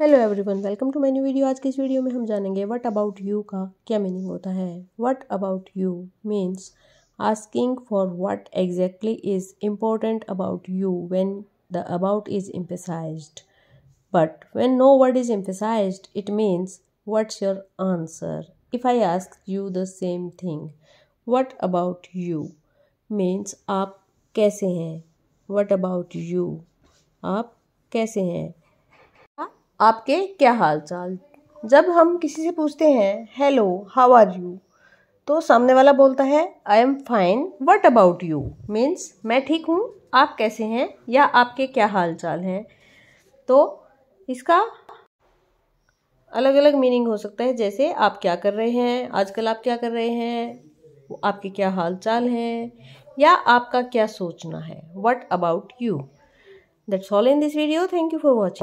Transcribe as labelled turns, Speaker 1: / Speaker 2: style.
Speaker 1: Hello everyone welcome to my new video आज की इस वीडियो में हम जानेंगे व्हाट अबाउट यू का क्या मीनिंग होता है। What about you means asking for what exactly is important about you when the about is emphasized but when no word is emphasized it means what's your answer if I ask you the same thing what about you means आप कैसे हैं? What about you आप कैसे हैं? आपके क्या हाल चाल जब हम किसी से पूछते हैं हेलो हाउ आर यू तो सामने वाला बोलता है I am fine what about you means मैं ठीक हूँ, आप कैसे हैं? या आपके क्या हाल चाल हैं? तो इसका अलग अलग मीनिंग हो सकता है, जैसे, आप क्या कर रहे हैं? आजकल आप क्या कर रहे हैं? आपके क्या हाल चाल हैं? या आपका क्या सोचना है? What about you that's all in this video thank you for watching